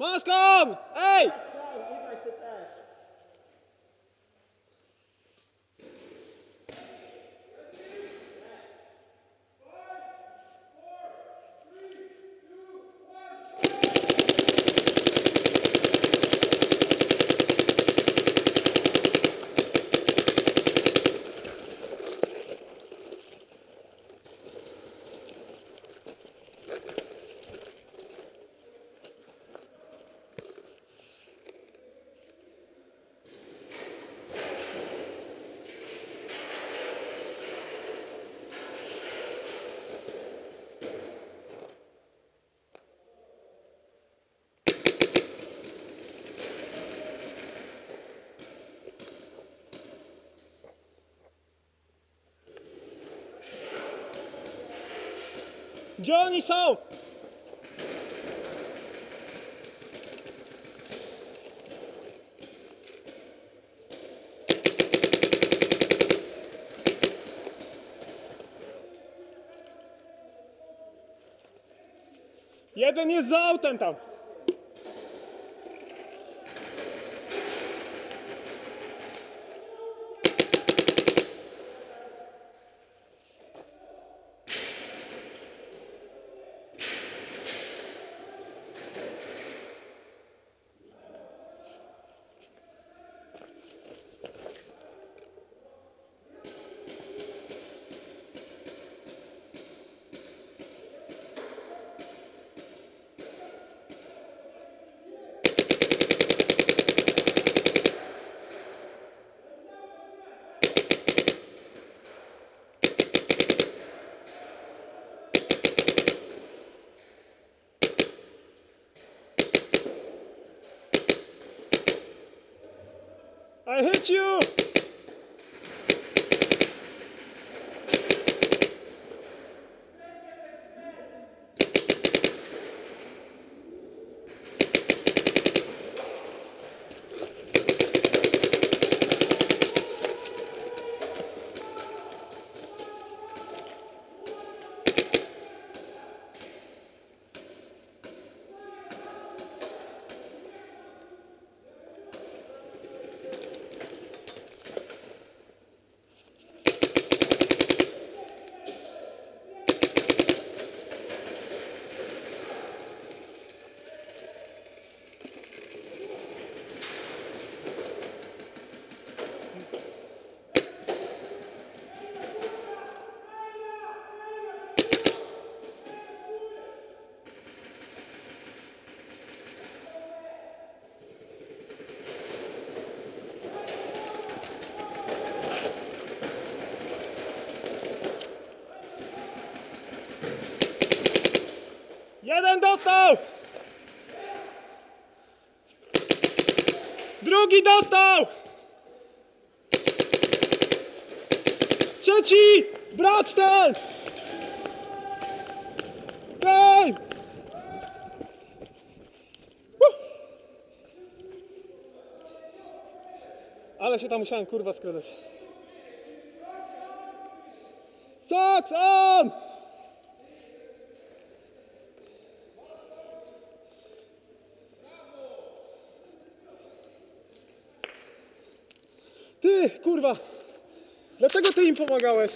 Moscom! Ei! Gdzie oni są? Jeden jest za autem tam. I hit you! Jeden dostał! Drugi dostał! Trzeci! Braczten! Ej! Uh! Ale się tam musiałem kurwa skradać. Soks on! Ty, kurwa! Dlaczego ty im pomagałeś?